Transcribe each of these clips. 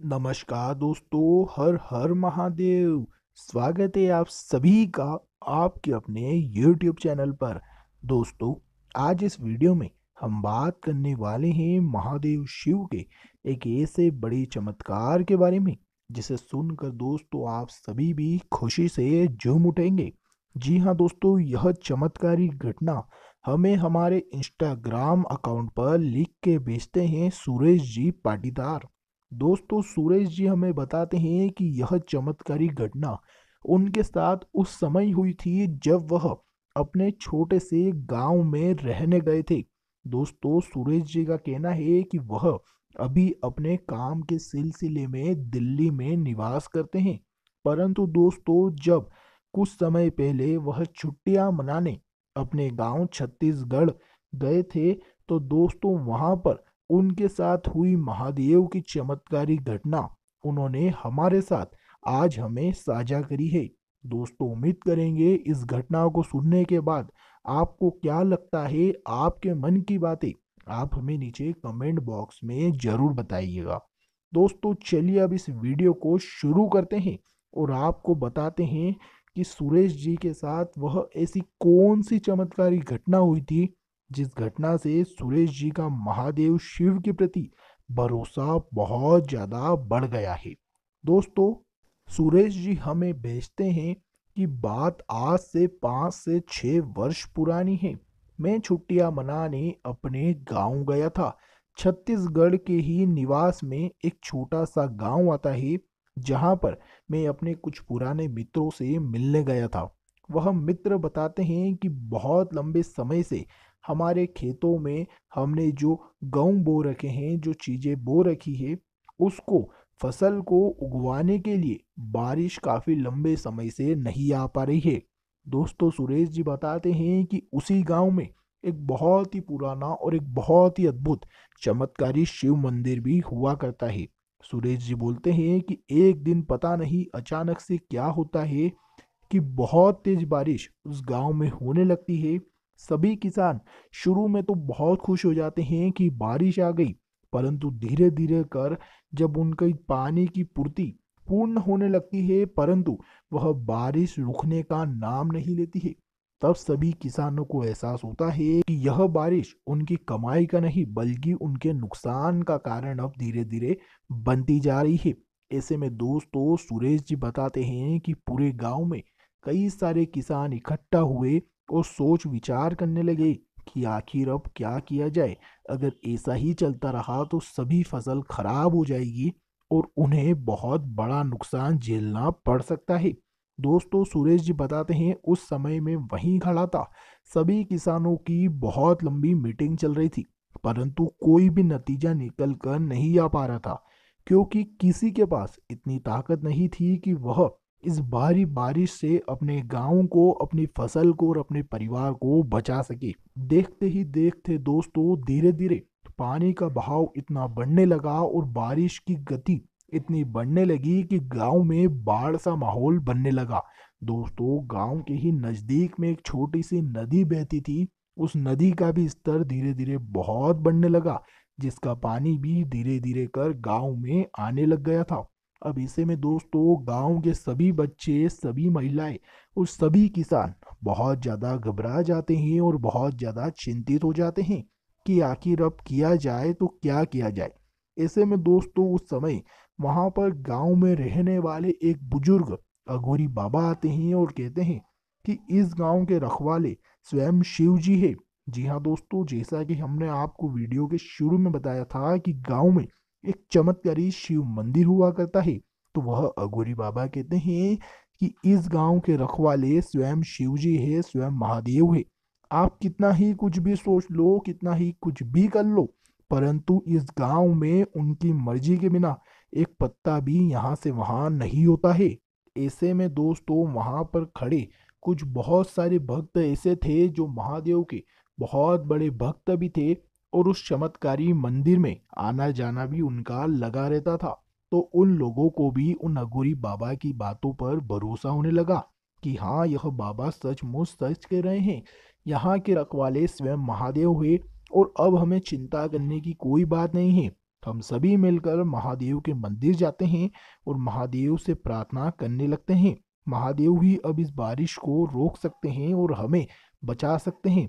नमस्कार दोस्तों, हर हर महादेव। स्वागत है आप सभी का आपके अपने YouTube चैनल पर। दोस्तों, आज इस वीडियो में हम बात करने वाले हैं महादेव शिव के एक ऐसे बड़े चमत्कार के बारे में, जिसे सुनकर दोस्तों आप सभी भी खुशी से झूम उठेंगे। जी हाँ दोस्तों, यह चमत्कारी घटना हमें हमारे इंस्टाग्राम अकाउंट पर लिख के भेजते हैं सुरेश जी पाटीदार। दोस्तों सुरेश जी हमें बताते हैं कि यह चमत्कारी घटना उनके साथ उस समय हुई थी जब वह अपने छोटे से गाँव में रहने गए थे। दोस्तों सुरेश जी का कहना है कि वह अभी अपने काम के सिलसिले में दिल्ली में निवास करते हैं। परंतु दोस्तों, जब कुछ समय पहले वह छुट्टियाँ मनाने अपने गाँव छत्तीसगढ़ गए थे तो दोस्तों, वहाँ पर उनके साथ हुई महादेव की चमत्कारी घटना। उन्होंने हमारे साथ आज हमें साझा करी है। दोस्तों, उम्मीद करेंगे इस घटना को सुनने के बाद आपको क्या लगता है आपके मन की बातें, आप हमें नीचे कमेंट बॉक्स में ज़रूर बताइएगा। दोस्तों, चलिए अब इस वीडियो को शुरू करते हैं और आपको बताते हैं कि सुरेश जी के साथ वह ऐसी कौन सी चमत्कारी घटना हुई थी जिस घटना से सुरेश जी का महादेव शिव के प्रति भरोसा बहुत ज़्यादा बढ़ गया है। दोस्तों, सुरेश जी हमें भेजते हैं कि बात आज से पाँच से छः वर्ष पुरानी है। मैं छुट्टियाँ मनाने अपने गाँव गया था। छत्तीसगढ़ के ही निवास में एक छोटा सा गाँव आता है, जहाँ पर मैं अपने कुछ पुराने मित्रों से मिलने गया था। वह मित्र बताते हैं कि बहुत लंबे समय से हमारे खेतों में हमने जो गेहूँ बो रखे हैं, जो चीज़ें बो रखी है, उसको फ़सल को उगवाने के लिए बारिश काफ़ी लंबे समय से नहीं आ पा रही है। दोस्तों, सुरेश जी बताते हैं कि उसी गाँव में एक बहुत ही पुराना और एक बहुत ही अद्भुत चमत्कारी शिव मंदिर भी हुआ करता है। सुरेश जी बोलते हैं कि एक दिन पता नहीं अचानक से क्या होता है कि बहुत तेज बारिश उस गाँव में होने लगती है। सभी किसान शुरू में तो बहुत खुश हो जाते हैं कि बारिश आ गई, परंतु धीरे धीरे कर जब उनकी पानी की पूर्ति पूर्ण होने लगती है, परंतु वह बारिश रुकने का नाम नहीं लेती है। तब सभी किसानों को एहसास होता है कि यह बारिश उनकी कमाई का नहीं, बल्कि उनके नुकसान का कारण अब धीरे धीरे बनती जा रही है। ऐसे में दोस्तों, सुरेश जी बताते हैं कि पूरे गाँव में कई सारे किसान इकट्ठा हुए और सोच विचार करने लगे कि आखिर अब क्या किया जाए। अगर ऐसा ही चलता रहा तो सभी फ़सल खराब हो जाएगी और उन्हें बहुत बड़ा नुकसान झेलना पड़ सकता है। दोस्तों, सुरेश जी बताते हैं, उस समय में वहीं खड़ा था। सभी किसानों की बहुत लंबी मीटिंग चल रही थी, परंतु कोई भी नतीजा निकल कर नहीं आ पा रहा था, क्योंकि किसी के पास इतनी ताकत नहीं थी कि वह इस भारी बारिश से अपने गाँव को, अपनी फ़सल को और अपने परिवार को बचा सके। देखते ही देखते दोस्तों धीरे धीरे पानी का बहाव इतना बढ़ने लगा और बारिश की गति इतनी बढ़ने लगी कि गाँव में बाढ़ सा माहौल बनने लगा। दोस्तों, गाँव के ही नज़दीक में एक छोटी सी नदी बहती थी। उस नदी का भी स्तर धीरे धीरे बहुत बढ़ने लगा, जिसका पानी भी धीरे धीरे कर गाँव में आने लग गया था। अब ऐसे में दोस्तों, गाँव के सभी बच्चे, सभी महिलाएँ और सभी किसान बहुत ज़्यादा घबरा जाते हैं और बहुत ज़्यादा चिंतित हो जाते हैं कि आखिर अब किया जाए तो क्या किया जाए। ऐसे में दोस्तों, उस समय वहाँ पर गाँव में रहने वाले एक बुज़ुर्ग अघोरी बाबा आते हैं और कहते हैं कि इस गाँव के रखवाले स्वयं शिव जी है। जी हाँ दोस्तों, जैसा कि हमने आपको वीडियो के शुरू में बताया था कि गाँव में एक चमत्कारी शिव मंदिर हुआ करता है। तो वह अघोरी बाबा कहते हैं कि इस गाँव के रखवाले स्वयं शिव जी है, स्वयं महादेव है। आप कितना ही कुछ भी सोच लो, कितना ही कुछ भी कर लो, परंतु इस गाँव में उनकी मर्ज़ी के बिना एक पत्ता भी यहाँ से वहाँ नहीं होता है। ऐसे में दोस्तों, वहाँ पर खड़े कुछ बहुत सारे भक्त ऐसे थे जो महादेव के बहुत बड़े भक्त भी थे और उस चमत्कारी मंदिर में आना जाना भी उनका लगा रहता था। तो उन लोगों को भी उन अगोरी बाबा की बातों पर भरोसा होने लगा कि हाँ यह बाबा सचमुच सच कह रहे हैं। यहाँ के रखवाले स्वयं महादेव हुए और अब हमें चिंता करने की कोई बात नहीं है। हम सभी मिलकर महादेव के मंदिर जाते हैं और महादेव से प्रार्थना करने लगते हैं। महादेव ही अब इस बारिश को रोक सकते हैं और हमें बचा सकते हैं।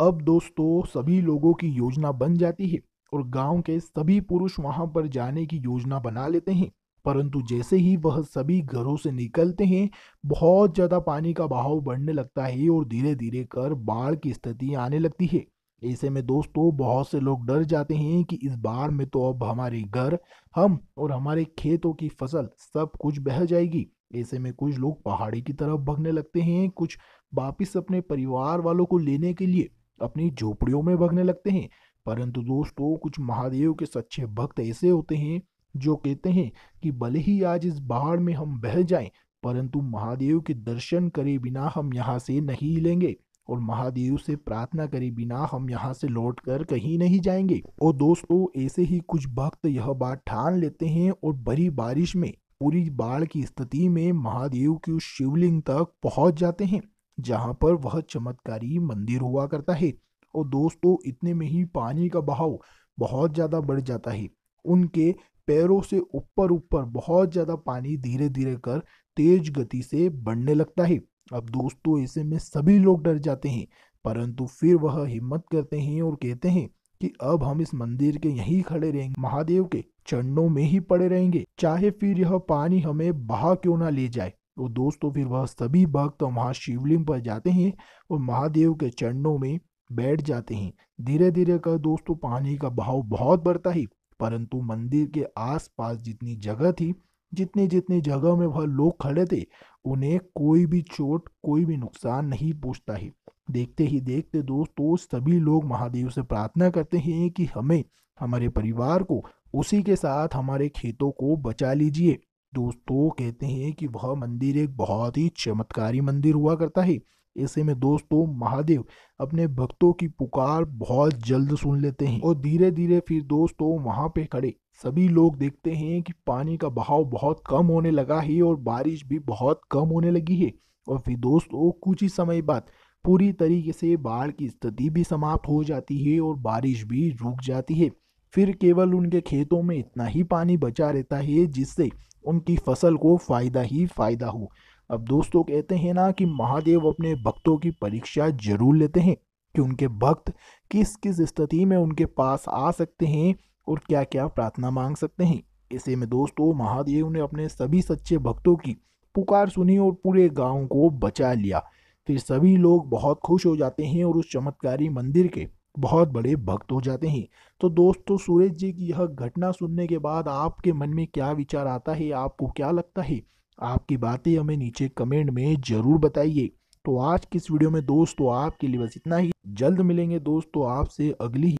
अब दोस्तों सभी लोगों की योजना बन जाती है और गाँव के सभी पुरुष वहाँ पर जाने की योजना बना लेते हैं। परंतु जैसे ही वह सभी घरों से निकलते हैं, बहुत ज़्यादा पानी का बहाव बढ़ने लगता है और धीरे धीरे कर बाढ़ की स्थिति आने लगती है। ऐसे में दोस्तों बहुत से लोग डर जाते हैं कि इस बाढ़ में तो अब हमारे घर, हम और हमारे खेतों की फ़सल सब कुछ बह जाएगी। ऐसे में कुछ लोग पहाड़ी की तरफ़ भगने लगते हैं, कुछ वापिस अपने परिवार वालों को लेने के लिए। अपनी झोपड़ियों में भगने लगते हैं। परंतु दोस्तों, कुछ महादेव के सच्चे भक्त ऐसे होते हैं, जो कहते हैं कि भले ही आज इस बाढ़ में हम बह जाएँ, परंतु महादेव के दर्शन करे बिना हम यहाँ से नहीं लेंगे और महादेव से प्रार्थना करे बिना हम यहाँ से लौट कर कहीं नहीं जाएँगे। और दोस्तों, ऐसे ही कुछ भक्त यह बात ठान लेते हैं और बड़ी बारिश में, पूरी बाढ़ की स्थिति में महादेव की शिवलिंग तक पहुँच जाते हैं। जहाँ पर वह चमत्कारी मंदिर हुआ करता है। और दोस्तों, इतने में ही पानी का बहाव बहुत ज़्यादा बढ़ जाता है। उनके पैरों से ऊपर ऊपर बहुत ज़्यादा पानी धीरे धीरे कर तेज गति से बढ़ने लगता है। अब दोस्तों, ऐसे में सभी लोग डर जाते हैं, परंतु फिर वह हिम्मत करते हैं और कहते हैं कि अब हम इस मंदिर के यहीं खड़े रहेंगे, महादेव के चरणों में ही पड़े रहेंगे। चाहे फिर यह पानी हमें बहा क्यों ना ले जाए। और दोस्तों, फिर वह सभी भक्त वहाँ शिवलिंग पर जाते हैं और महादेव के चरणों में बैठ जाते हैं। धीरे धीरे कर दोस्तों, पानी का बहाव बहुत बढ़ता है, परंतु मंदिर के आसपास जितनी जगह थी जितनी जितनी जगह में वह लोग खड़े थे, उन्हें कोई भी चोट, कोई भी नुकसान नहीं पहुँचता है। देखते ही देखते दोस्तों, सभी लोग महादेव से प्रार्थना करते हैं कि हमें, हमारे परिवार को, उसी के साथ हमारे खेतों को बचा लीजिए। दोस्तों कहते हैं कि वह मंदिर एक बहुत ही चमत्कारी मंदिर हुआ करता है। ऐसे में दोस्तों महादेव अपने भक्तों की पुकार बहुत जल्द सुन लेते हैं और धीरे धीरे फिर दोस्तों वहाँ पे खड़े। सभी लोग देखते हैं कि पानी का बहाव बहुत कम होने लगा है और बारिश भी बहुत कम होने लगी है। और फिर दोस्तों कुछ ही समय बाद पूरी तरीके से बाढ़ की स्थिति भी समाप्त हो जाती है और बारिश भी रुक जाती है। फिर केवल उनके खेतों में इतना ही पानी बचा रहता है जिससे उनकी फ़सल को फ़ायदा ही फ़ायदा हो। अब दोस्तों कहते हैं ना कि महादेव अपने भक्तों की परीक्षा ज़रूर लेते हैं कि उनके भक्त किस किस स्थिति में उनके पास आ सकते हैं और क्या क्या प्रार्थना मांग सकते हैं। ऐसे में दोस्तों महादेव ने अपने सभी सच्चे भक्तों की पुकार सुनी और पूरे गाँव को बचा लिया। फिर सभी लोग बहुत खुश हो जाते हैं और उस चमत्कारी मंदिर के बहुत बड़े भक्त हो जाते हैं। तो दोस्तों, सूरज जी की यह घटना सुनने के बाद आपके मन में क्या विचार आता है? आपको क्या लगता है? आपकी बातें हमें नीचे कमेंट में ज़रूर बताइए। तो आज की इस वीडियो में दोस्तों, आपके लिए बस इतना ही। जल्द मिलेंगे दोस्तों आपसे अगली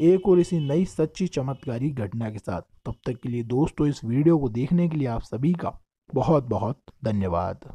एक और इसी नई सच्ची चमत्कारी घटना के साथ। तब तक के लिए दोस्तों, इस वीडियो को देखने के लिए आप सभी का बहुत बहुत धन्यवाद।